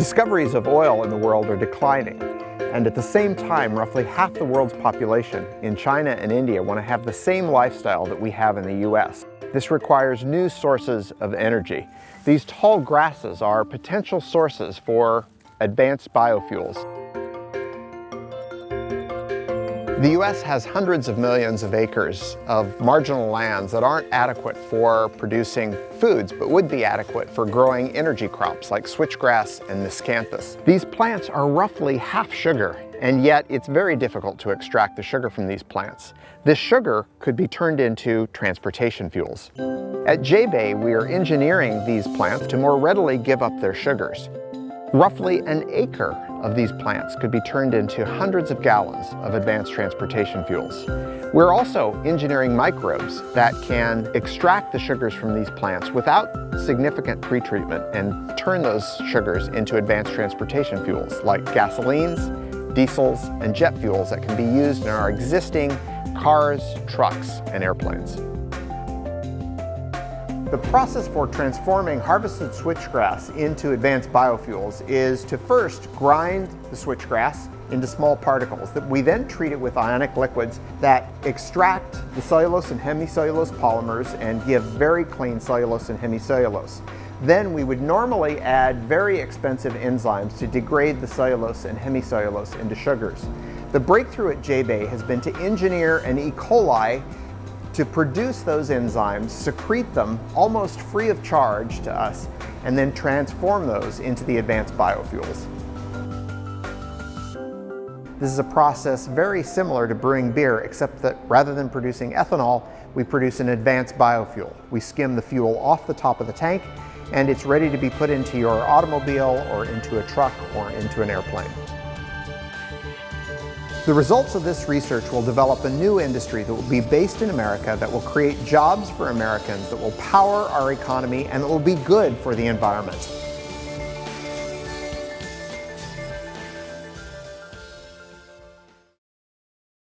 Discoveries of oil in the world are declining, and at the same time, roughly half the world's population in China and India want to have the same lifestyle that we have in the US. This requires new sources of energy. These tall grasses are potential sources for advanced biofuels. The U.S. has hundreds of millions of acres of marginal lands that aren't adequate for producing foods, but would be adequate for growing energy crops like switchgrass and miscanthus. These plants are roughly half sugar, and yet it's very difficult to extract the sugar from these plants. This sugar could be turned into transportation fuels. At JBEI, we are engineering these plants to more readily give up their sugars. Roughly an acre of these plants could be turned into hundreds of gallons of advanced transportation fuels. We're also engineering microbes that can extract the sugars from these plants without significant pretreatment and turn those sugars into advanced transportation fuels like gasolines, diesels, and jet fuels that can be used in our existing cars, trucks, and airplanes. The process for transforming harvested switchgrass into advanced biofuels is to first grind the switchgrass into small particles that we then treat it with ionic liquids that extract the cellulose and hemicellulose polymers and give very clean cellulose and hemicellulose. Then we would normally add very expensive enzymes to degrade the cellulose and hemicellulose into sugars. The breakthrough at JBEI has been to engineer an E. coli to produce those enzymes, secrete them almost free of charge to us, and then transform those into the advanced biofuels. This is a process very similar to brewing beer, except that rather than producing ethanol, we produce an advanced biofuel. We skim the fuel off the top of the tank, and it's ready to be put into your automobile or into a truck or into an airplane. The results of this research will develop a new industry that will be based in America, that will create jobs for Americans, that will power our economy, and that will be good for the environment.